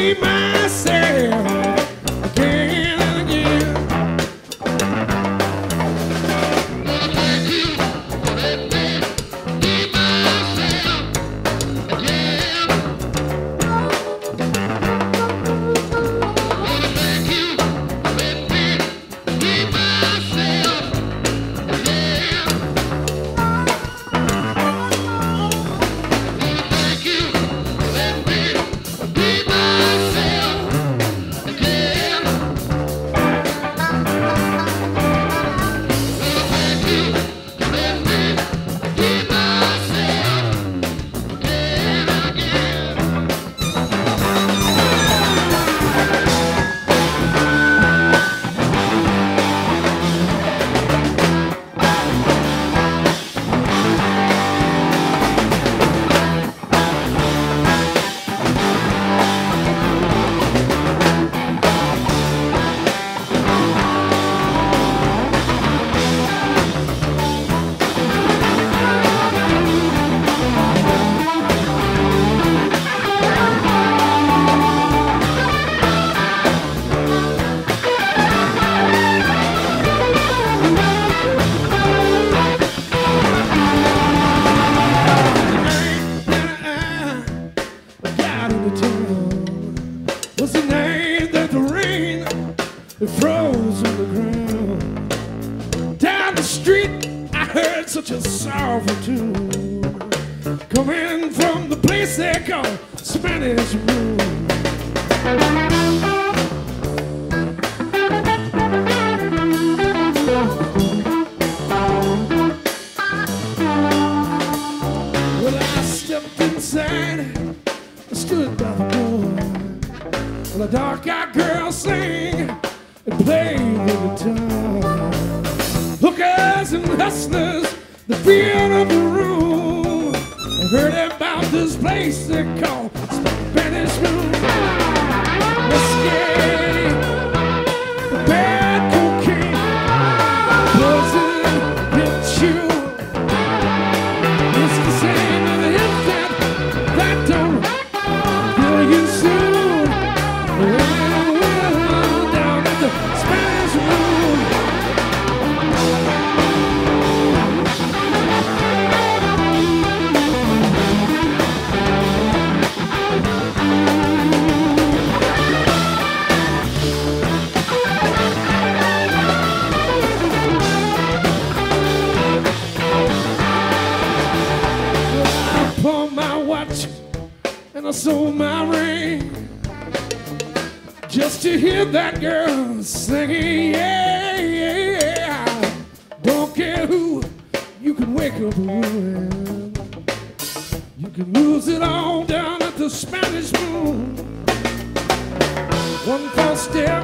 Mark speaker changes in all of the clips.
Speaker 1: Amen. Played Pulled my watch and I sold my ring just to hear that girl singing. Yeah, yeah, yeah. Don't care who, you can wake up with. You can lose it all down at the Spanish Moon. One false step,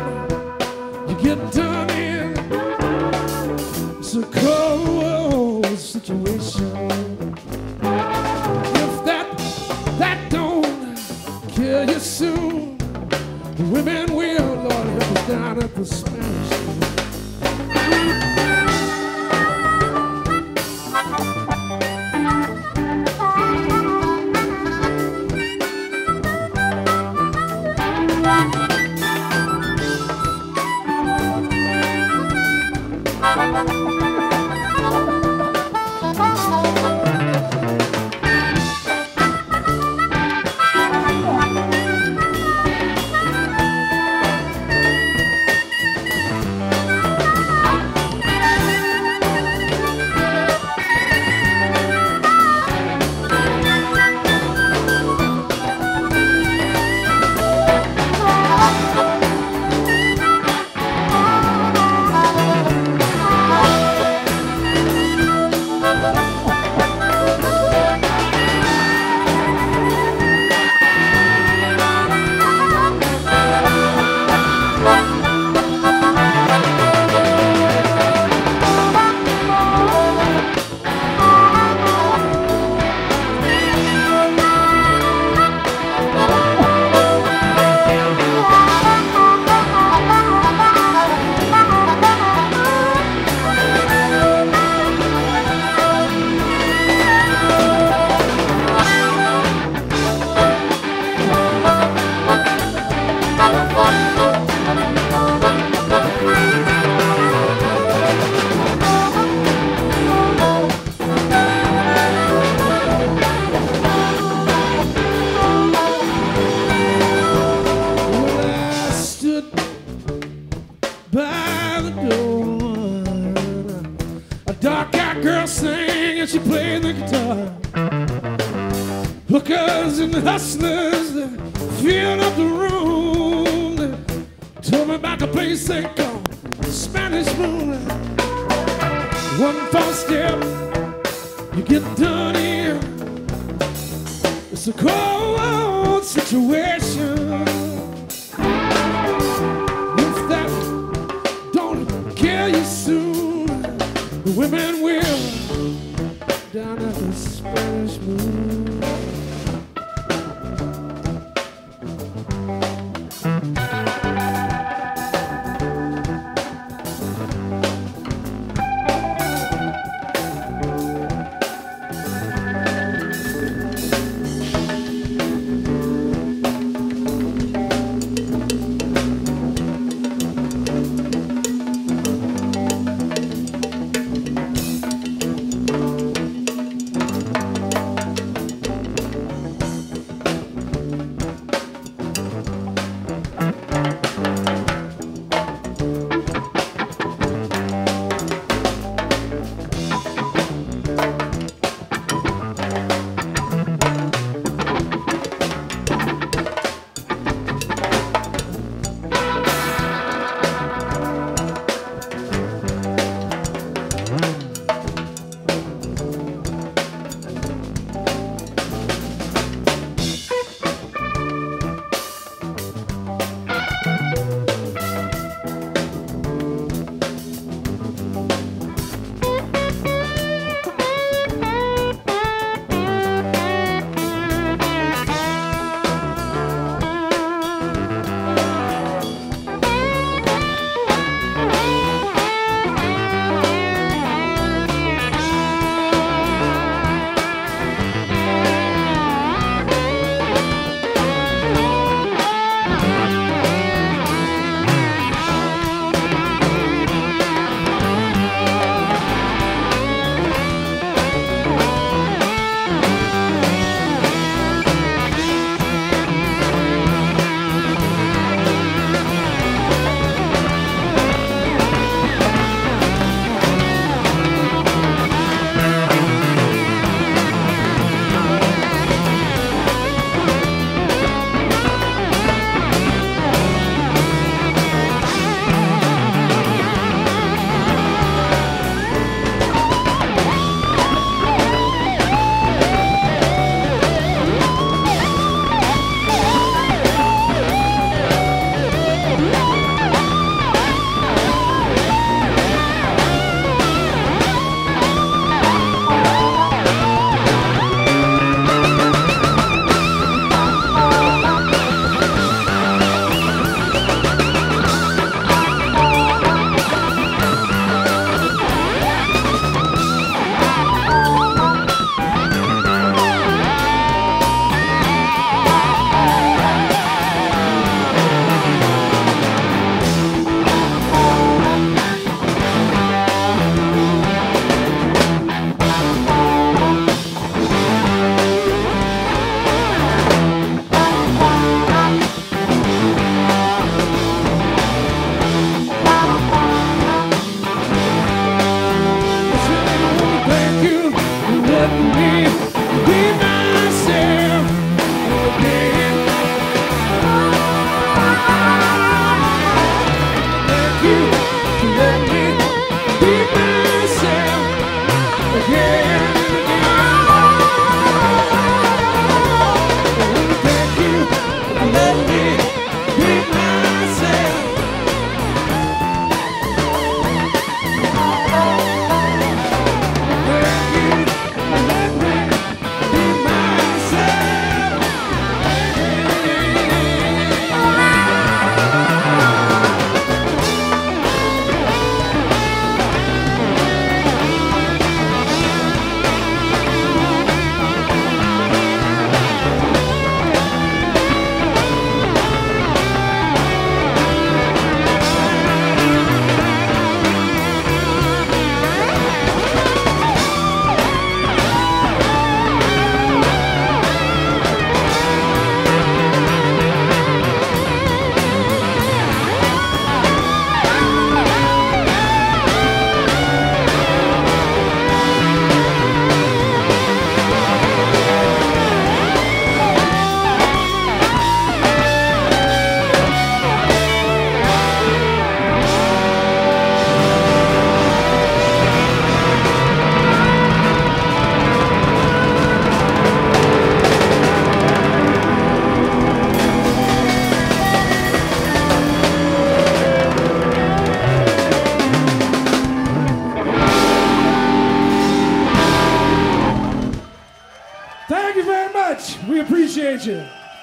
Speaker 1: you get done in. It's a cold situation. Kill you soon, women will, Lord, help us down at the Spanish. Hookers and hustlers filled up the room. Told me about the place they call Spanish Moon. One false step, you get done in. It's a cold situation. If that don't kill you soon, the women will down at the Spanish Moon.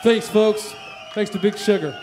Speaker 2: Thanks, folks. Thanks to Big Sugar.